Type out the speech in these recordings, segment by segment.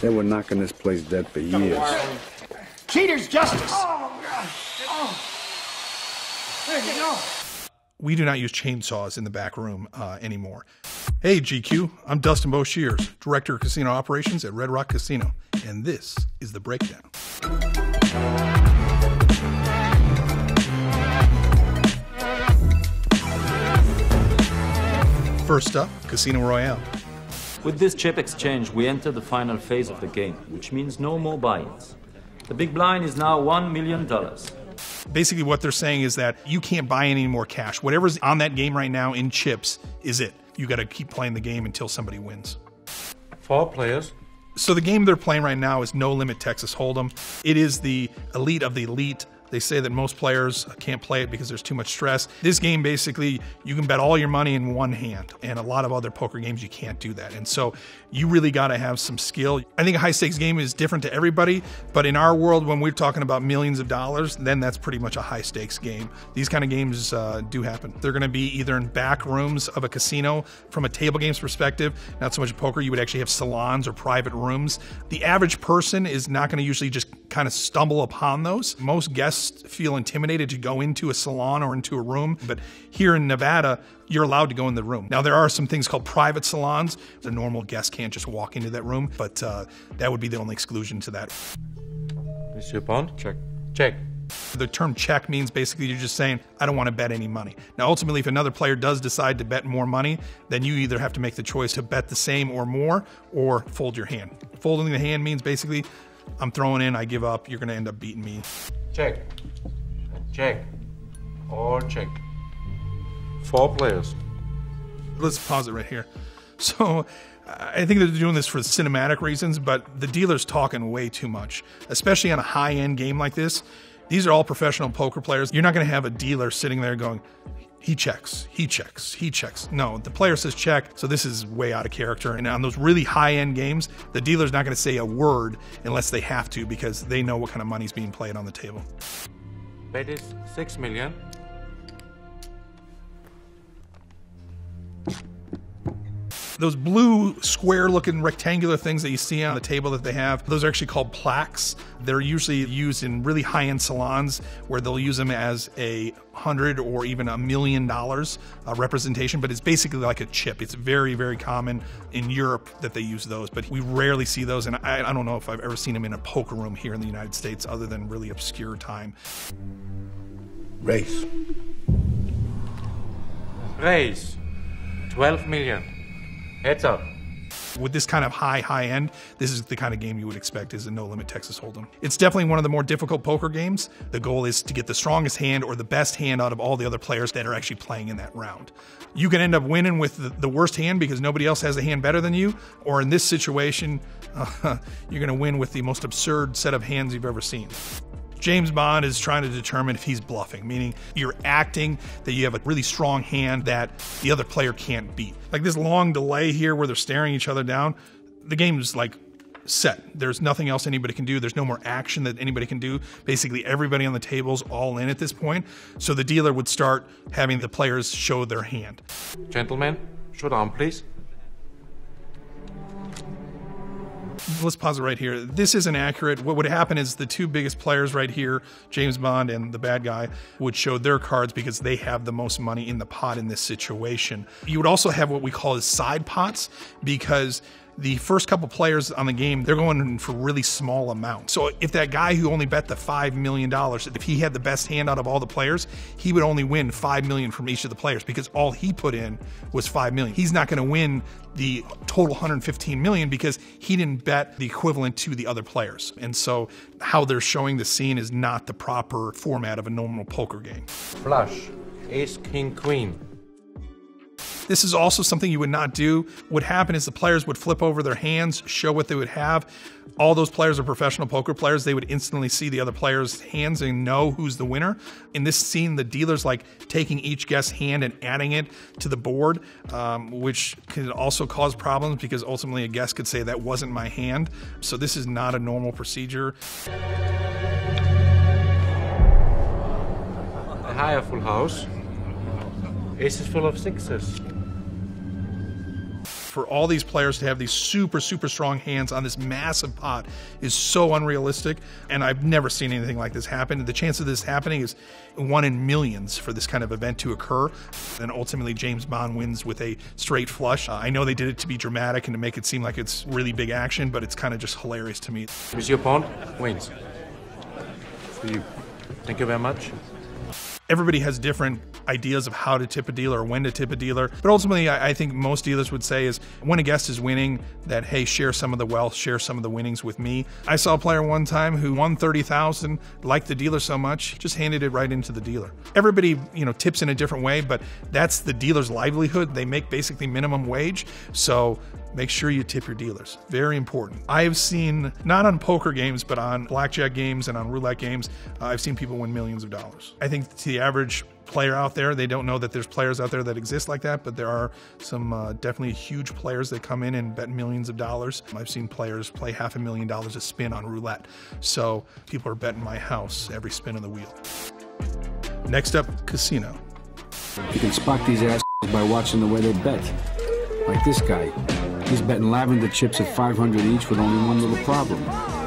They were knocking this place dead for years. Cheater's justice. Oh, God. Oh. There you go. We do not use chainsaws in the back room uh, anymore. Hey, GQ, I'm Dustin Boshears, Director of Casino Operations at Red Rock Casino, and this is The Breakdown. First up, Casino Royale. With this chip exchange, we enter the final phase of the game, which means no more buy-ins. The big blind is now $1 million. Basically, what they're saying is that you can't buy any more cash. Whatever's on that game right now in chips is it. You got to keep playing the game until somebody wins. Four players. So the game they're playing right now is No Limit Texas Hold'em. It is the elite of the elite they say that most players can't play it because there's too much stress. This game basically, you can bet all your money in one hand, and a lot of other poker games you can't do that. And so you really got to have some skill. I think a high stakes game is different to everybody, but in our world, when we're talking about millions of dollars, then that's pretty much a high stakes game. These kind of games uh, do happen. They're going to be either in back rooms of a casino from a table games perspective, not so much poker. You would actually have salons or private rooms. The average person is not going to usually just kind of stumble upon those. Most guests feel intimidated to go into a salon or into a room, but here in Nevada, you're allowed to go in the room. Now, there are some things called private salons. The normal guest can't just walk into that room, but uh, that would be the only exclusion to that. Monsieur Bond? Check. Check. The term check means basically you're just saying, I don't want to bet any money. Now, ultimately, if another player does decide to bet more money, then you either have to make the choice to bet the same or more or fold your hand. Folding the hand means basically, I'm throwing in, I give up, you're going to end up beating me. Check. Check. Or check. Four players. Let's pause it right here. So, I think they're doing this for cinematic reasons, but the dealer's talking way too much, especially on a high end game like this. These are all professional poker players. You're not going to have a dealer sitting there going, he checks, he checks, he checks. No, the player says check, so this is way out of character. And on those really high end games, the dealer's not going to say a word unless they have to because they know what kind of money's being played on the table. Bet is six million. Those blue square looking rectangular things that you see on the table that they have, those are actually called plaques. They're usually used in really high end salons where they'll use them as a hundred or even a million dollars uh, representation, but it's basically like a chip. It's very, very common in Europe that they use those, but we rarely see those. And I, I don't know if I've ever seen them in a poker room here in the United States other than really obscure time. Race. Raise. 12 million. Heads up. With this kind of high, high end, this is the kind of game you would expect is a no limit Texas Hold'em. It's definitely one of the more difficult poker games. The goal is to get the strongest hand or the best hand out of all the other players that are actually playing in that round. You can end up winning with the, worst hand because nobody else has a hand better than you, or in this situation, uh, you're going to win with the most absurd set of hands you've ever seen. James Bond is trying to determine if he's bluffing, meaning you're acting that you have a really strong hand that the other player can't beat. Like this long delay here where they're staring each other down, the game's like set. There's nothing else anybody can do. There's no more action that anybody can do. Basically, everybody on the table's all in at this point. So the dealer would start having the players show their hand. Gentlemen, show down, please. Let's pause it right here. This isn't accurate. What would happen is the two biggest players right here, James Bond and the bad guy, would show their cards because they have the most money in the pot in this situation. You would also have what we call as side pots because the first couple players on the game, they're going in for really small amounts. So if that guy who only bet the $5 million, if he had the best hand out of all the players, he would only win 5 million from each of the players because all he put in was 5 million. He's not going to win the total 115 million because he didn't bet the equivalent to the other players. And so how they're showing the scene is not the proper format of a normal poker game. Flush. Ace, king, queen. This is also something you would not do. What happened is the players would flip over their hands, show what they would have. All those players are professional poker players. They would instantly see the other player's hands and know who's the winner. In this scene, the dealer's like taking each guest's hand and adding it to the board, um, which could also cause problems because ultimately a guest could say that wasn't my hand. So this is not a normal procedure. A higher full house. Ace is full of sixes. For all these players to have these super, super strong hands on this massive pot is so unrealistic. And I've never seen anything like this happen. The chance of this happening is one in millions for this kind of event to occur. And ultimately, James Bond wins with a straight flush. Uh, I know they did it to be dramatic and to make it seem like it's really big action, but it's kind of just hilarious to me. Monsieur Bond wins. For you. Thank you very much. Everybody has different ideas of how to tip a dealer or when to tip a dealer. But ultimately, I, I think most dealers would say is when a guest is winning, that hey, share some of the wealth, share some of the winnings with me. I saw a player one time who won thirty thousand, liked the dealer so much, just handed it right into the dealer. Everybody, you know, tips in a different way, but that's the dealer's livelihood. They make basically minimum wage, so make sure you tip your dealers. Very important. I have seen, not on poker games, but on blackjack games and on roulette games, uh, I've seen people win millions of dollars. I think to the average player out there, they don't know that there's players out there that exist like that, but there are some uh, definitely huge players that come in and bet millions of dollars. I've seen players play half a million dollars a spin on roulette. So people are betting my house every spin of the wheel. Next up, casino. You can spot these assholes by watching the way they bet. Like this guy. He's betting lavender chips at 500 each with only one little problem.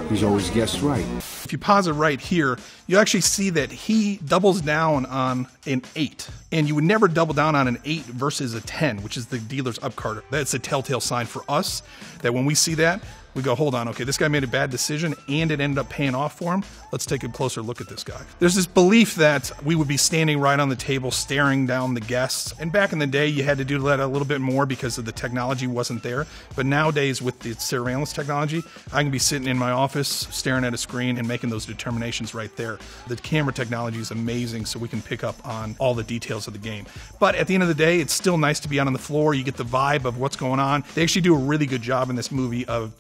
He's always guessed right. If you pause it right here, you actually see that he doubles down on an 8. And you would never double down on an 8 versus a 10, which is the dealer's up card. That's a telltale sign for us that when we see that, we go, hold on, okay, this guy made a bad decision and it ended up paying off for him. Let's take a closer look at this guy. There's this belief that we would be standing right on the table staring down the guests. And back in the day, you had to do that a little bit more because of the technology wasn't there. But nowadays, with the surveillance technology, I can be sitting in my office staring at a screen and making those determinations right there. The camera technology is amazing, so we can pick up on all the details of the game. But at the end of the day, it's still nice to be out on the floor. You get the vibe of what's going on. They actually do a really good job in this movie of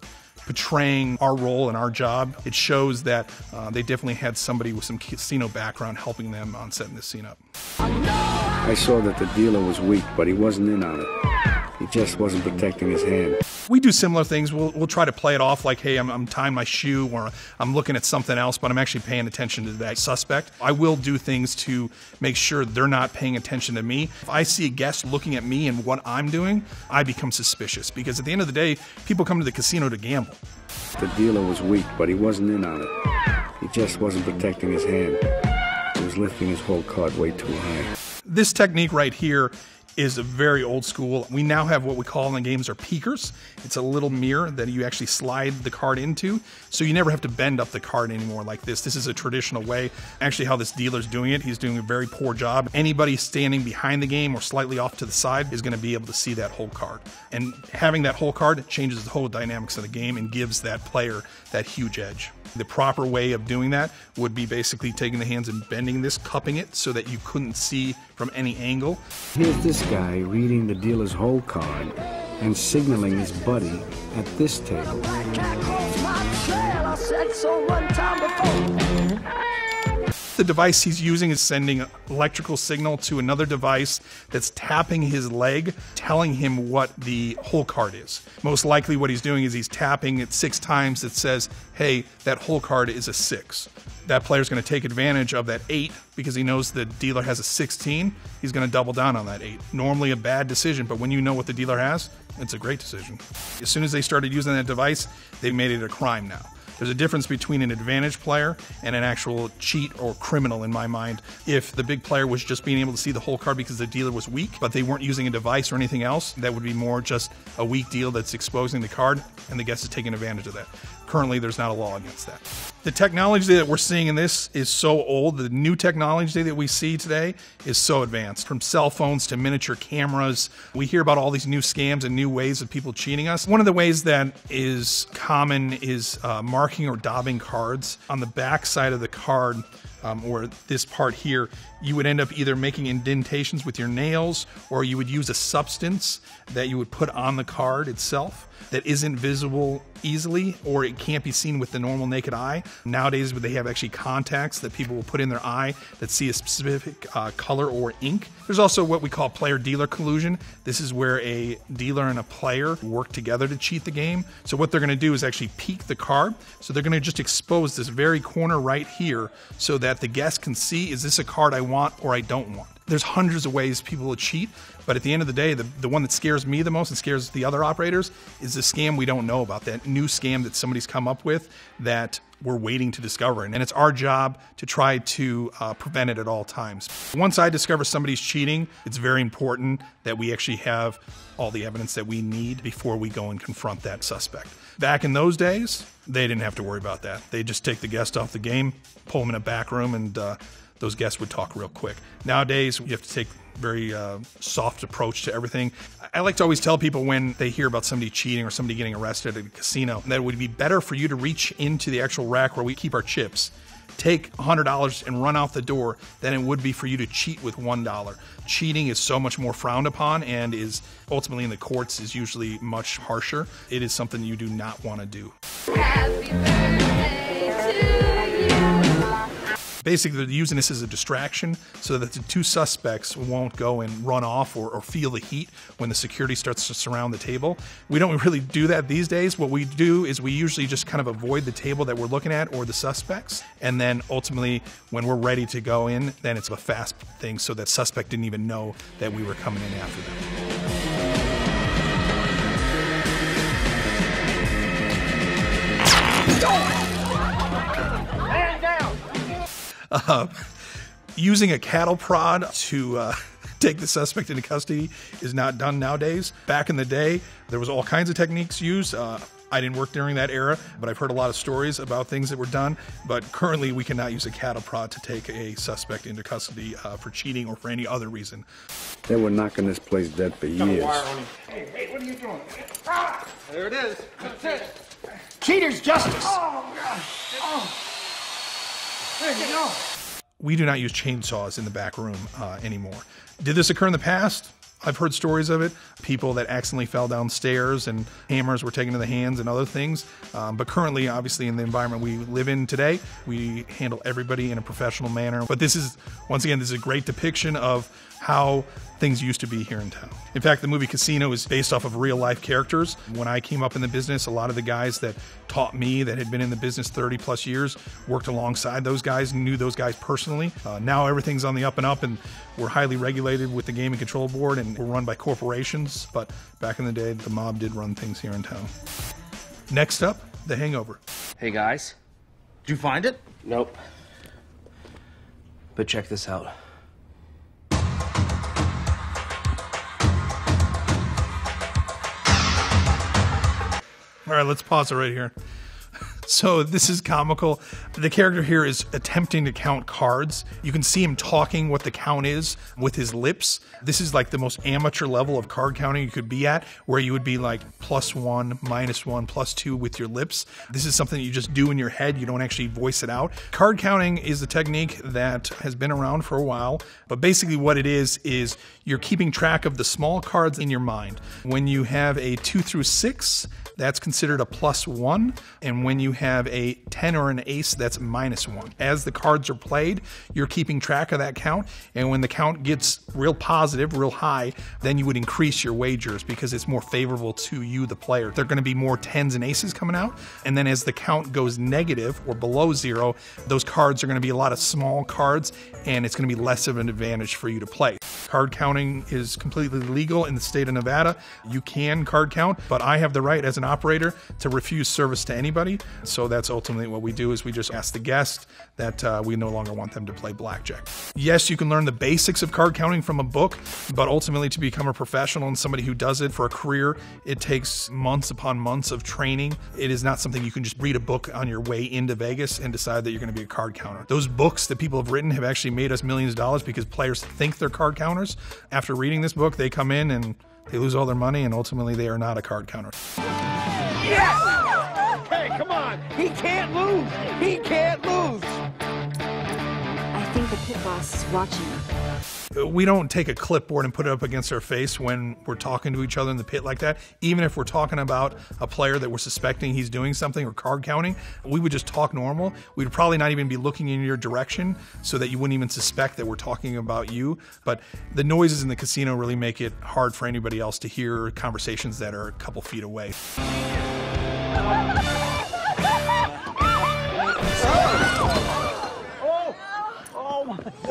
portraying our role and our job. It shows that uh, they definitely had somebody with some casino background helping them on setting this scene up. I saw that the dealer was weak, but he wasn't in on it. Just wasn't protecting his hand. We do similar things. We'll, we'll try to play it off like, hey, I'm, I'm tying my shoe or I'm looking at something else, but I'm actually paying attention to that suspect. I will do things to make sure they're not paying attention to me. If I see a guest looking at me and what I'm doing, I become suspicious because at the end of the day, people come to the casino to gamble. The dealer was weak, but he wasn't in on it. He just wasn't protecting his hand. He was lifting his whole card way too high. This technique right here is a very old school. We now have what we call in the games are peekers. It's a little mirror that you actually slide the card into, so you never have to bend up the card anymore like this. This is a traditional way. Actually, how this dealer's doing it, he's doing a very poor job. Anybody standing behind the game or slightly off to the side is going to be able to see that whole card. And having that whole card changes the whole dynamics of the game and gives that player that huge edge. The proper way of doing that would be basically taking the hands and bending this, cupping it so that you couldn't see from any angle. Here's this guy reading the dealer's whole card and signaling his buddy at this table. The device he's using is sending electrical signal to another device that's tapping his leg, telling him what the hole card is. Most likely, what he's doing is he's tapping it six times that says, hey, that hole card is a six. That player's going to take advantage of that eight because he knows the dealer has a 16. He's going to double down on that eight. Normally a bad decision, but when you know what the dealer has, it's a great decision. As soon as they started using that device, they made it a crime now. There's a difference between an advantage player and an actual cheat or criminal in my mind. If the big player was just being able to see the whole card because the dealer was weak, but they weren't using a device or anything else, that would be more just a weak deal that's exposing the card, and the guest is taking advantage of that. Currently, there's not a law against that. The technology that we're seeing in this is so old. The new technology that we see today is so advanced. From cell phones to miniature cameras, we hear about all these new scams and new ways of people cheating us. One of the ways that is common is uh, marking or daubing cards. On the back side of the card, um, or this part here, you would end up either making indentations with your nails or you would use a substance that you would put on the card itself that isn't visible easily or it can't be seen with the normal naked eye. Nowadays, they have actually contacts that people will put in their eye that see a specific uh, color or ink. There's also what we call player dealer collusion. This is where a dealer and a player work together to cheat the game. So, what they're going to do is actually peek the card. So, they're going to just expose this very corner right here so that the guest can see is this a card I want or I don't want. There's hundreds of ways people will cheat, but at the end of the day, the, the one that scares me the most and scares the other operators is the scam we don't know about, that new scam that somebody's come up with that we're waiting to discover. And it's our job to try to uh, prevent it at all times. Once I discover somebody's cheating, it's very important that we actually have all the evidence that we need before we go and confront that suspect. Back in those days, they didn't have to worry about that. They just take the guest off the game, pull them in a back room, and uh, those guests would talk real quick. Nowadays, you have to take very uh, soft approach to everything. I like to always tell people when they hear about somebody cheating or somebody getting arrested at a casino that it would be better for you to reach into the actual rack where we keep our chips, take $100 and run out the door than it would be for you to cheat with $1. Cheating is so much more frowned upon and is ultimately in the courts is usually much harsher. It is something you do not want to do. Basically, they're using this as a distraction so that the two suspects won't go and run off or, or feel the heat when the security starts to surround the table. We don't really do that these days. What we do is we usually just kind of avoid the table that we're looking at or the suspects. And then ultimately, when we're ready to go in, then it's a fast thing so that suspect didn't even know that we were coming in after them. Uh, using a cattle prod to uh, take the suspect into custody is not done nowadays. Back in the day, there was all kinds of techniques used. Uh, I didn't work during that era, but I've heard a lot of stories about things that were done. But currently, we cannot use a cattle prod to take a suspect into custody uh, for cheating or for any other reason. They were knocking this place dead for years. Hey, hey, what are you doing? Ah, there it is. Cheater's justice. Oh, gosh. Oh. There you go. We do not use chainsaws in the back room uh, anymore. Did this occur in the past? I've heard stories of it. People that accidentally fell downstairs and hammers were taken to the hands and other things. Um, but currently, obviously, in the environment we live in today, we handle everybody in a professional manner. But this is, once again, this is a great depiction of how things used to be here in town. In fact, the movie Casino is based off of real life characters. When I came up in the business, a lot of the guys that taught me that had been in the business 30 plus years worked alongside those guys, and knew those guys personally. Uh, now everything's on the up and up, and we're highly regulated with the Gaming Control Board and we're run by corporations. But back in the day, the mob did run things here in town. Next up, The Hangover. Hey guys, did you find it? Nope. But check this out. All right, let's pause it right here. So this is comical. The character here is attempting to count cards. You can see him talking what the count is with his lips. This is like the most amateur level of card counting you could be at, where you would be like plus one, minus one, plus two with your lips. This is something you just do in your head. You don't actually voice it out. Card counting is a technique that has been around for a while, but basically what it is is you're keeping track of the small cards in your mind. When you have a two through six, that's considered a plus one. And when you have a 10 or an ace, that's minus one. As the cards are played, you're keeping track of that count. And when the count gets real positive, real high, then you would increase your wagers because it's more favorable to you, the player. There are going to be more 10s and aces coming out. And then as the count goes negative or below zero, those cards are going to be a lot of small cards and it's going to be less of an advantage for you to play. Card counting is completely legal in the state of Nevada. You can card count, but I have the right as an operator to refuse service to anybody. So that's ultimately what we do is we just ask the guest that uh, we no longer want them to play blackjack. Yes, you can learn the basics of card counting from a book, but ultimately to become a professional and somebody who does it for a career, it takes months upon months of training. It is not something you can just read a book on your way into Vegas and decide that you're going to be a card counter. Those books that people have written have actually made us millions of dollars because players think they're card counters. After reading this book, they come in and they lose all their money and ultimately they are not a card counter. He can't lose! He can't lose! I think the pit boss is watching. Uh, we don't take a clipboard and put it up against our face when we're talking to each other in the pit like that. Even if we're talking about a player that we're suspecting he's doing something or card counting, we would just talk normal. We'd probably not even be looking in your direction so that you wouldn't even suspect that we're talking about you. But the noises in the casino really make it hard for anybody else to hear conversations that are a couple feet away.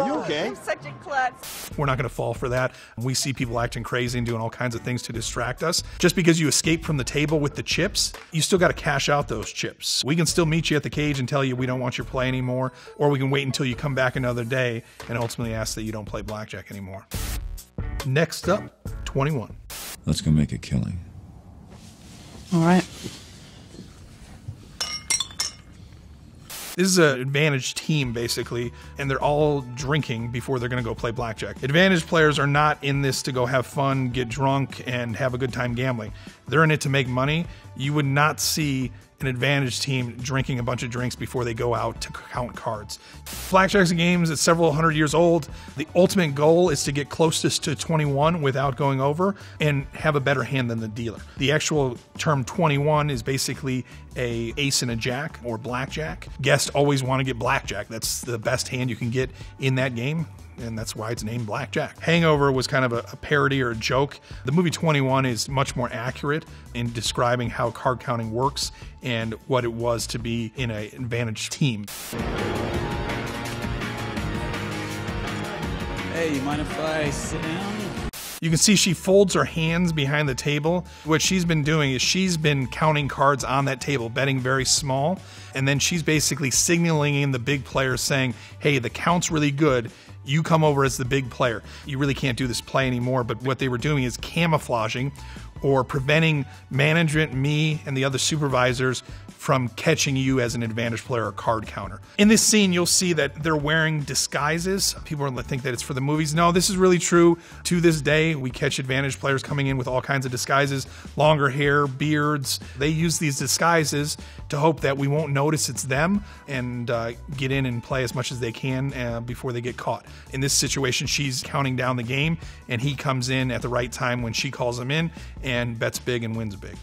You okay? I'm such a klutz. We're not going to fall for that. We see people acting crazy and doing all kinds of things to distract us. Just because you escape from the table with the chips, you still got to cash out those chips. We can still meet you at the cage and tell you we don't want your play anymore, or we can wait until you come back another day and ultimately ask that you don't play blackjack anymore. Next up, 21. Let's go make a killing. All right. This is an advantage team, basically, and they're all drinking before they're going to go play blackjack. Advantage players are not in this to go have fun, get drunk, and have a good time gambling. They're in it to make money. You would not see an advantage team drinking a bunch of drinks before they go out to count cards. Blackjack's a game that's several hundred years old. The ultimate goal is to get closest to 21 without going over and have a better hand than the dealer. The actual term 21 is basically a ace and a jack or blackjack. Guests always want to get blackjack. That's the best hand you can get in that game and that's why it's named Blackjack. Hangover was kind of a, a, parody or a joke. The movie 21 is much more accurate in describing how card counting works and what it was to be in an advantage team. Hey, you mind if I sit down? You can see she folds her hands behind the table. What she's been doing is she's been counting cards on that table, betting very small. And then she's basically signaling in the big players saying, hey, the count's really good you come over as the big player. You really can't do this play anymore. But what they were doing is camouflaging or preventing management, me, and the other supervisors from catching you as an advantage player or card counter. In this scene, you'll see that they're wearing disguises. People are think that it's for the movies. No, this is really true. To this day, we catch advantage players coming in with all kinds of disguises, longer hair, beards. They use these disguises to hope that we won't notice it's them and uh, get in and play as much as they can uh, before they get caught. In this situation, she's counting down the game, and he comes in at the right time when she calls him in and bets big and wins big.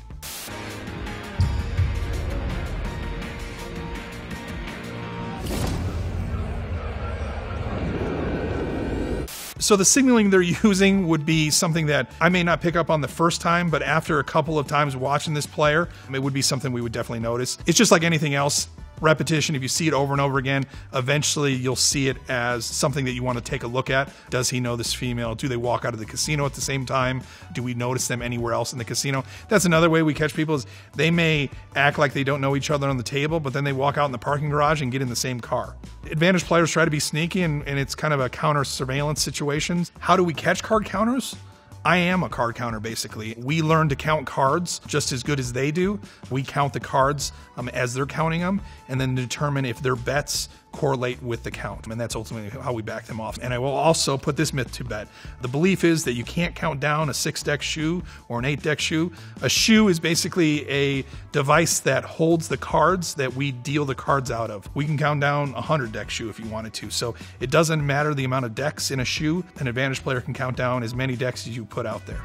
So the signaling they're using would be something that I may not pick up on the first time, but after a couple of times watching this player, it would be something we would definitely notice. It's just like anything else repetition, if you see it over and over again, eventually you'll see it as something that you want to take a look at. Does he know this female? Do they walk out of the casino at the same time? Do we notice them anywhere else in the casino? That's another way we catch people is they may act like they don't know each other on the table, but then they walk out in the parking garage and get in the same car. Advantage players try to be sneaky and, and it's kind of a counter surveillance situation. How do we catch card counters? I am a card counter basically. We learn to count cards just as good as they do. We count the cards um, as they're counting them and then determine if their bets correlate with the count. And that's ultimately how we back them off. And I will also put this myth to bed. The belief is that you can't count down a six deck shoe or an eight deck shoe. A shoe is basically a device that holds the cards that we deal the cards out of. We can count down a 100 deck shoe if you wanted to. So it doesn't matter the amount of decks in a shoe. An advantage player can count down as many decks as you put out there.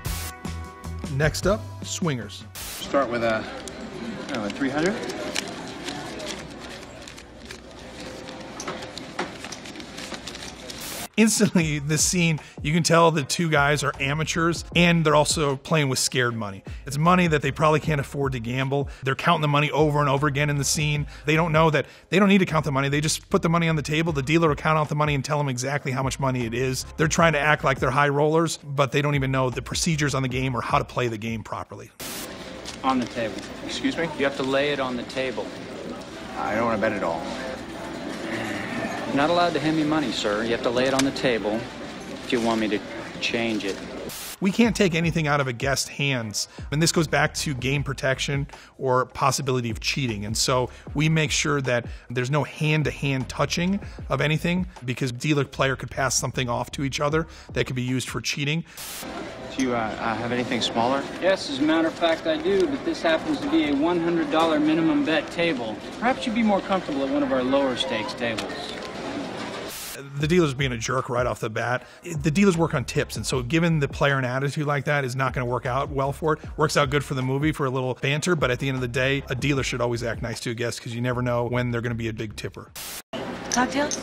Next up, swingers. Start with a, know, a 300. Instantly this scene you can tell the two guys are amateurs and they're also playing with scared money. It's money that they probably can't afford to gamble. They're counting the money over and over again in the scene. They don't know that they don't need to count the money. They just put the money on the table. The dealer will count out the money and tell them exactly how much money it is. They're trying to act like they're high rollers but they don't even know the procedures on the game or how to play the game properly. On the table. Excuse me? You have to lay it on the table. I don't want to bet at all you're not allowed to hand me money, sir. You have to lay it on the table if you want me to change it. We can't take anything out of a guest's hands. And this goes back to game protection or possibility of cheating. And so we make sure that there's no hand to hand touching of anything because dealer player could pass something off to each other that could be used for cheating. Do you uh, uh, have anything smaller? Yes, as a matter of fact, I do, but this happens to be a $100 minimum bet table. Perhaps you'd be more comfortable at one of our lower stakes tables the dealer's being a jerk right off the bat. The dealers work on tips, and so given the player an attitude like that is not going to work out well for it. Works out good for the movie for a little banter, but at the end of the day, a dealer should always act nice to a guest because you never know when they're going to be a big tipper. Cocktails?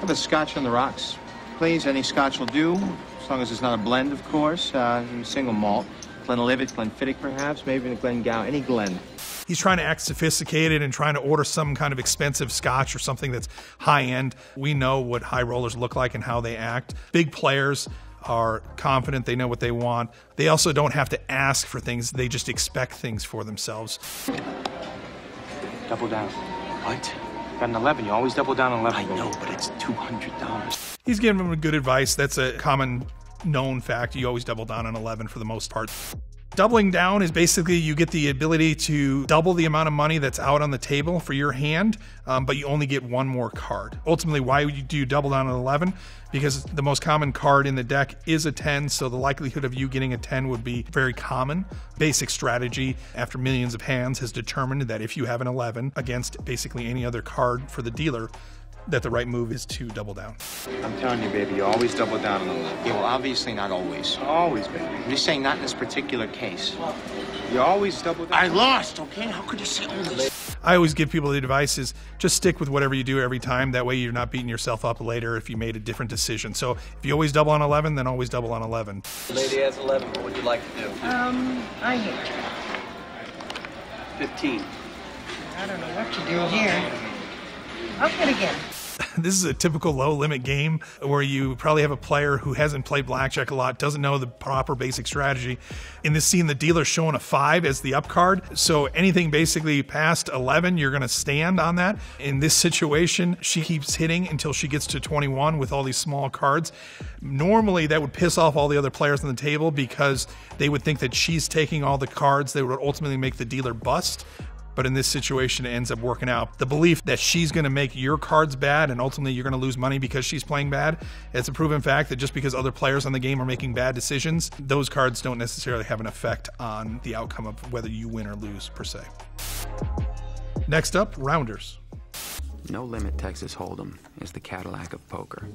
Have a scotch on the rocks, please. Any scotch will do, as long as it's not a blend, of course. Uh, single malt. Glenlivet, Glenfiddich, perhaps, maybe a Glengow, any Glen. He's trying to act sophisticated and trying to order some kind of expensive scotch or something that's high end. We know what high rollers look like and how they act. Big players are confident, they know what they want. They also don't have to ask for things, they just expect things for themselves. Double down. What? Got an 11. You always double down on 11. I know, but it's $200. He's giving him good advice. That's a common known fact. You always double down on 11 for the most part. Doubling down is basically you get the ability to double the amount of money that's out on the table for your hand, um, but you only get one more card. Ultimately, why would you do double down on 11? Because the most common card in the deck is a 10, so the likelihood of you getting a 10 would be very common. Basic strategy, after millions of hands, has determined that if you have an 11 against basically any other card for the dealer, that the right move is to double down. I'm telling you, baby, you always double down on the left. Yeah, well, obviously not always. Always, baby. I'm just saying not in this particular case. You always double down. I lost, okay? How could you say always? I always give people the advice is just stick with whatever you do every time. That way you're not beating yourself up later if you made a different decision. So if you always double on 11, then always double on 11. The lady has 11. What would you like to do? Um, I hear. 15. I don't know what to do here. I'll hit again. this is a typical low limit game where you probably have a player who hasn't played blackjack a lot, doesn't know the proper basic strategy. In this scene, the dealer's showing a five as the up card. So anything basically past 11, you're going to stand on that. In this situation, she keeps hitting until she gets to 21 with all these small cards. Normally, that would piss off all the other players on the table because they would think that she's taking all the cards that would ultimately make the dealer bust but in this situation it ends up working out. The belief that she's going to make your cards bad and ultimately you're going to lose money because she's playing bad, it's a proven fact that just because other players on the game are making bad decisions, those cards don't necessarily have an effect on the outcome of whether you win or lose per se. Next up, rounders. No Limit Texas Hold'em is the Cadillac of poker.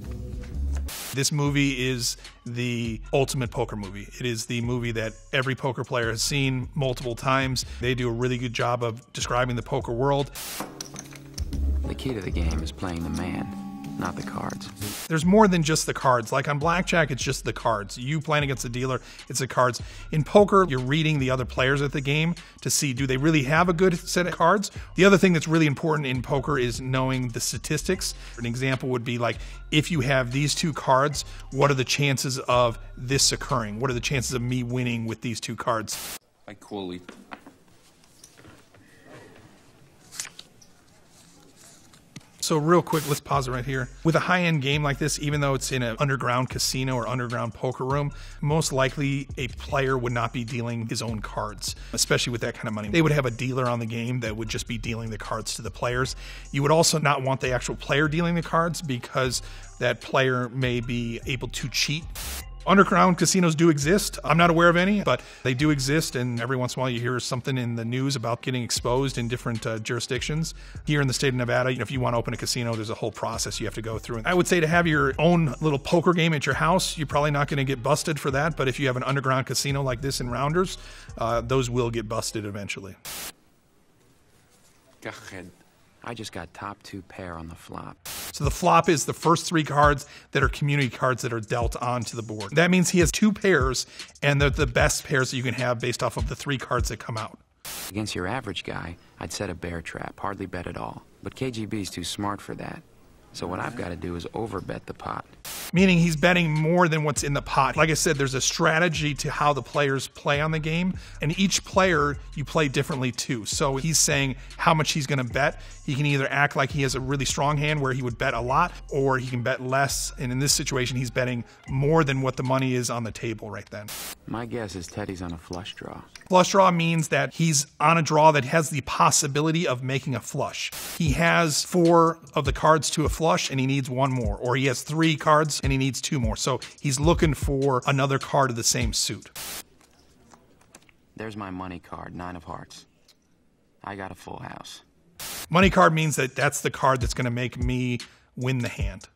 This movie is the ultimate poker movie. It is the movie that every poker player has seen multiple times. They do a really good job of describing the poker world. The key to the game is playing the man, not the cards. There's more than just the cards. Like on blackjack, it's just the cards. You playing against the dealer, it's the cards. In poker, you're reading the other players at the game to see do they really have a good set of cards. The other thing that's really important in poker is knowing the statistics. An example would be like if you have these two cards, what are the chances of this occurring? What are the chances of me winning with these two cards? Hi, Cooley. So real quick, let's pause it right here. With a high-end game like this, even though it's in an underground casino or underground poker room, most likely a player would not be dealing his own cards, especially with that kind of money. They would have a dealer on the game that would just be dealing the cards to the players. You would also not want the actual player dealing the cards because that player may be able to cheat Underground casinos do exist. I'm not aware of any, but they do exist, and every once in a while you hear something in the news about getting exposed in different uh, jurisdictions. Here in the state of Nevada, you know, if you want to open a casino, there's a whole process you have to go through. And I would say to have your own little poker game at your house, you're probably not going to get busted for that. But if you have an underground casino like this in Rounders, uh, those will get busted eventually. I just got top two pair on the flop. So the flop is the first three cards that are community cards that are dealt onto the board. That means he has two pairs, and they're the best pairs that you can have based off of the three cards that come out. Against your average guy, I'd set a bear trap, hardly bet at all. But KGB's too smart for that. So what I've got to do is overbet the pot. Meaning he's betting more than what's in the pot. Like I said, there's a strategy to how the players play on the game, and each player you play differently too. So he's saying how much he's going to bet. He can either act like he has a really strong hand where he would bet a lot, or he can bet less. And in this situation, he's betting more than what the money is on the table right then. My guess is Teddy's on a flush draw. Flush draw means that he's on a draw that has the possibility of making a flush. He has four of the cards to a flush and he needs one more, or he has three cards and he needs two more. So he's looking for another card of the same suit. There's my money card, nine of hearts. I got a full house. Money card means that that's the card that's going to make me win the hand.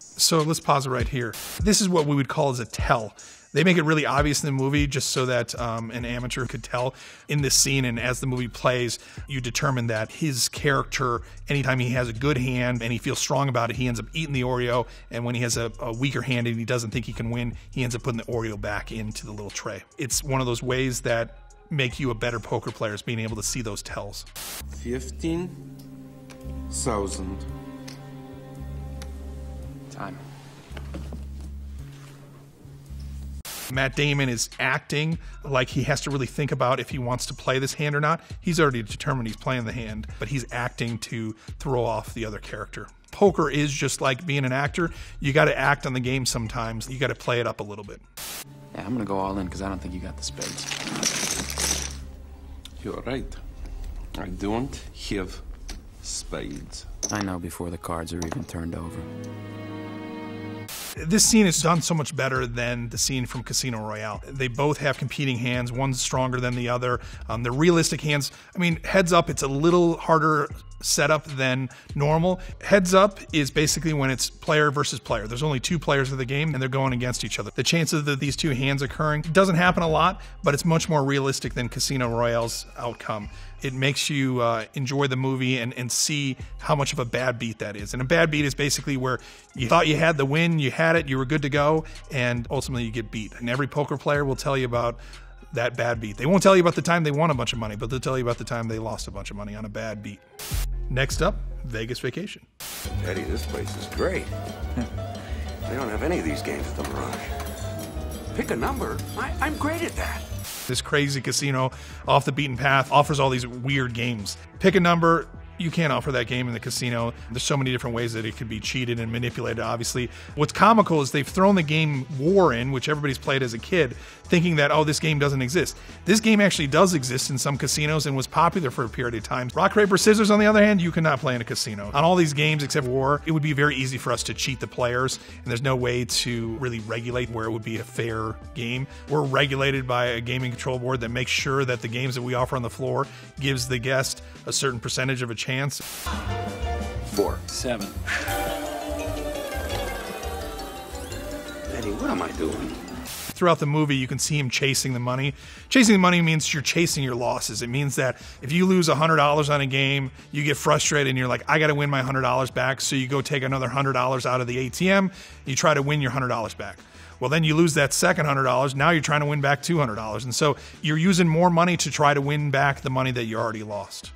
So let's pause it right here. This is what we would call as a tell. They make it really obvious in the movie just so that um, an amateur could tell in this scene. And as the movie plays, you determine that his character, anytime he has a good hand and he feels strong about it, he ends up eating the Oreo. And when he has a, a weaker hand and he doesn't think he can win, he ends up putting the Oreo back into the little tray. It's one of those ways that make you a better poker player is being able to see those tells. Fifteen thousand. Time. Matt Damon is acting like he has to really think about if he wants to play this hand or not. He's already determined he's playing the hand, but he's acting to throw off the other character. Poker is just like being an actor. You got to act on the game sometimes. You got to play it up a little bit. Yeah, I'm gonna go all in because I don't think you got the spades. You're right. I don't have spades. I know before the cards are even turned over. This scene is done so much better than the scene from Casino Royale. They both have competing hands. One's stronger than the other. Um, they're realistic hands. I mean, heads up, it's a little harder setup than normal. Heads up is basically when it's player versus player. There's only two players of the game and they're going against each other. The chances of these two hands occurring doesn't happen a lot, but it's much more realistic than Casino Royale's outcome. It makes you uh, enjoy the movie and, and see how much of a bad beat that is. And a bad beat is basically where you thought you had the win, you had it, you were good to go, and ultimately you get beat. And every poker player will tell you about that bad beat. They won't tell you about the time they won a bunch of money, but they'll tell you about the time they lost a bunch of money on a bad beat. Next up, Vegas Vacation. Eddie, this place is great. they don't have any of these games at the Mirage. Pick a number. I, I'm great at that. This crazy casino off the beaten path offers all these weird games. Pick a number, you can't offer that game in the casino. There's so many different ways that it could be cheated and manipulated, obviously. What's comical is they've thrown the game War in, which everybody's played as a kid, thinking that, oh, this game doesn't exist. This game actually does exist in some casinos and was popular for a period of time. Rock, paper, scissors, on the other hand, you cannot play in a casino. On all these games except War, it would be very easy for us to cheat the players, and there's no way to really regulate where it would be a fair game. We're regulated by a gaming control board that makes sure that the games that we offer on the floor gives the guest a certain percentage of a chance. Four. Seven. Eddie, what am I doing? Throughout the movie, you can see him chasing the money. Chasing the money means you're chasing your losses. It means that if you lose $100 on a game, you get frustrated and you're like, I got to win my $100 back. So you go take another $100 out of the ATM, you try to win your $100 back. Well, then you lose that second $100. Now you're trying to win back $200. And so you're using more money to try to win back the money that you already lost.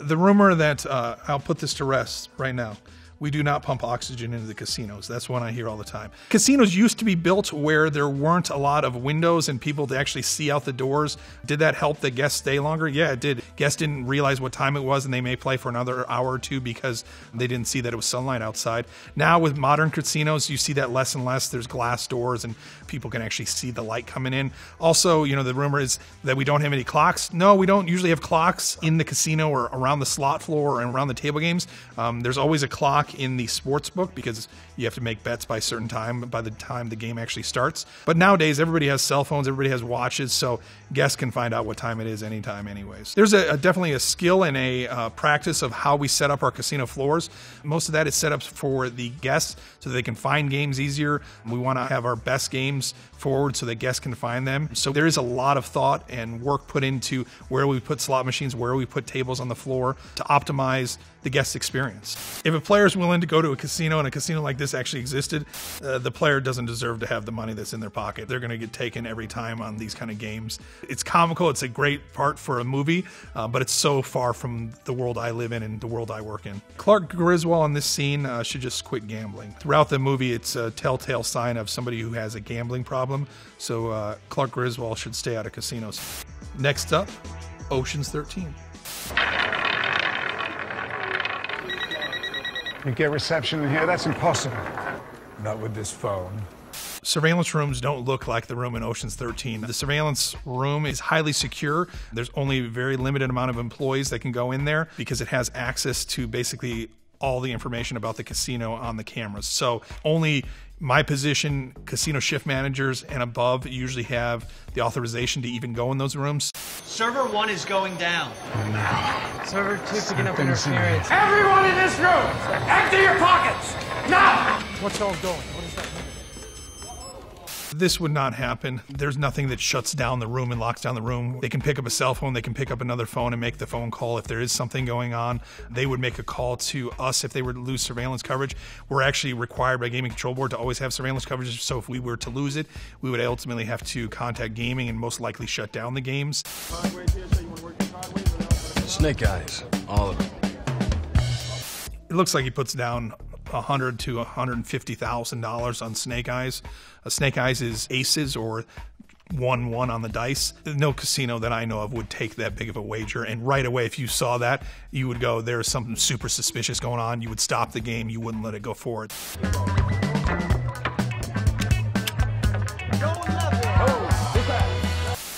The rumor that uh, I'll put this to rest right now we do not pump oxygen into the casinos. That's one I hear all the time. Casinos used to be built where there weren't a lot of windows and people to actually see out the doors. Did that help the guests stay longer? Yeah, it did. Guests didn't realize what time it was and they may play for another hour or two because they didn't see that it was sunlight outside. Now with modern casinos, you see that less and less. There's glass doors and people can actually see the light coming in. Also, you know, the rumor is that we don't have any clocks. No, we don't usually have clocks in the casino or around the slot floor and around the table games. Um, there's always a clock in the sports book because you have to make bets by a certain time by the time the game actually starts. But nowadays, everybody has cell phones, everybody has watches, so guests can find out what time it is anytime, anyways. There's a, a definitely a skill and a uh, practice of how we set up our casino floors. Most of that is set up for the guests so they can find games easier. We want to have our best games forward so that guests can find them. So there is a lot of thought and work put into where we put slot machines, where we put tables on the floor to optimize the guest experience. If a player is willing to go to a casino and a casino like this actually existed, uh, the player doesn't deserve to have the money that's in their pocket. They're going to get taken every time on these kind of games. It's comical. It's a great part for a movie, uh, but it's so far from the world I live in and the world I work in. Clark Griswold in this scene uh, should just quit gambling. Throughout the movie, it's a telltale sign of somebody who has a gambling problem. So uh, Clark Griswold should stay out of casinos. Next up, Ocean's 13. You get reception in here? That's impossible. Not with this phone. Surveillance rooms don't look like the room in Ocean's 13. The surveillance room is highly secure. There's only a very limited amount of employees that can go in there because it has access to basically all the information about the casino on the cameras. So only my position, casino shift managers and above usually have the authorization to even go in those rooms. Server one is going down. Server two picking up interference. Everyone in this room, empty your pockets now. What's all going? This would not happen. There's nothing that shuts down the room and locks down the room. They can pick up a cell phone, they can pick up another phone and make the phone call if there is something going on. They would make a call to us if they were to lose surveillance coverage. We're actually required by Gaming Control Board to always have surveillance coverage. So if we were to lose it, we would ultimately have to contact gaming and most likely shut down the games. Snake eyes, all of them. It looks like he puts down hundred to a hundred and fifty thousand dollars on Snake Eyes. A Snake Eyes is aces or one one on the dice. No casino that I know of would take that big of a wager. And right away, if you saw that, you would go, "There's something super suspicious going on." You would stop the game. You wouldn't let it go forward.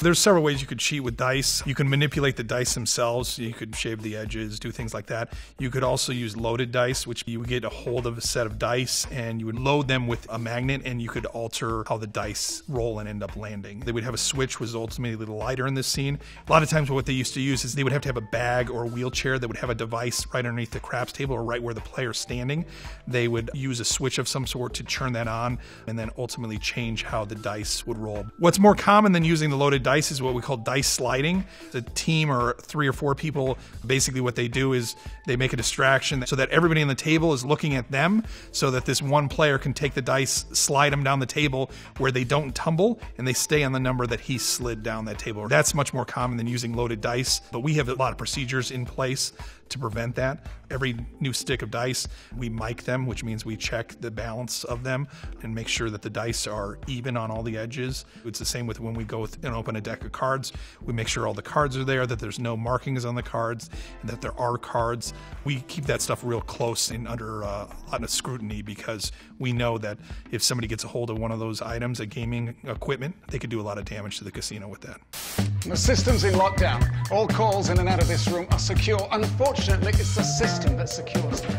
There's several ways you could cheat with dice. You can manipulate the dice themselves. You could shave the edges, do things like that. You could also use loaded dice, which you would get a hold of a set of dice and you would load them with a magnet and you could alter how the dice roll and end up landing. They would have a switch, was ultimately the lighter in this scene. A lot of times, what they used to use is they would have to have a bag or a wheelchair that would have a device right underneath the craps table or right where the player's standing. They would use a switch of some sort to turn that on and then ultimately change how the dice would roll. What's more common than using the loaded dice is what we call dice sliding. The team or three or four people, basically what they do is they make a distraction so that everybody on the table is looking at them so that this one player can take the dice, slide them down the table where they don't tumble and they stay on the number that he slid down that table. That's much more common than using loaded dice, but we have a lot of procedures in place to prevent that. Every new stick of dice, we mic them, which means we check the balance of them and make sure that the dice are even on all the edges. It's the same with when we go and open a deck of cards. We make sure all the cards are there, that there's no markings on the cards, and that there are cards. We keep that stuff real close and under uh, a lot of scrutiny because we know that if somebody gets a hold of one of those items, a gaming equipment, they could do a lot of damage to the casino with that. The system's in lockdown. All calls in and out of this room are secure. Unfortunately, it's the system that secures them.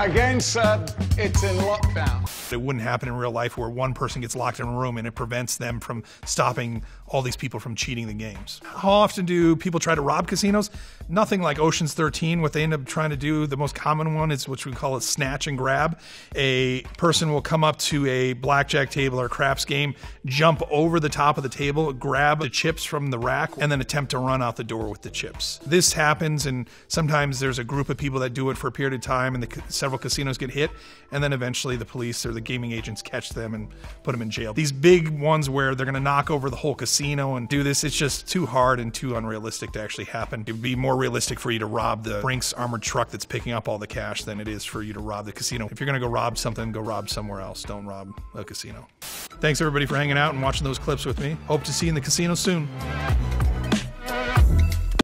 Again, sir, it's in lockdown. It wouldn't happen in real life where one person gets locked in a room and it prevents them from stopping all these people from cheating the games. How often do people try to rob casinos? Nothing like Ocean's 13. What they end up trying to do, the most common one is what we call a snatch and grab. A person will come up to a blackjack table or craps game, jump over the top of the table, grab the chips from the rack, and then attempt to run out the door with the chips. This happens, and sometimes there's a group of people that do it for a period of time, and the, several casinos get hit, and then eventually the police or the gaming agents catch them and put them in jail. These big ones where they're going to knock over the whole casino and do this, it's just too hard and too unrealistic to actually happen. It would be more realistic for you to rob the Brinks armored truck that's picking up all the cash than it is for you to rob the casino. If you're going to go rob something, go rob somewhere else. Don't rob a casino. Thanks everybody for hanging out and watching those clips with me. Hope to see you in the casino soon.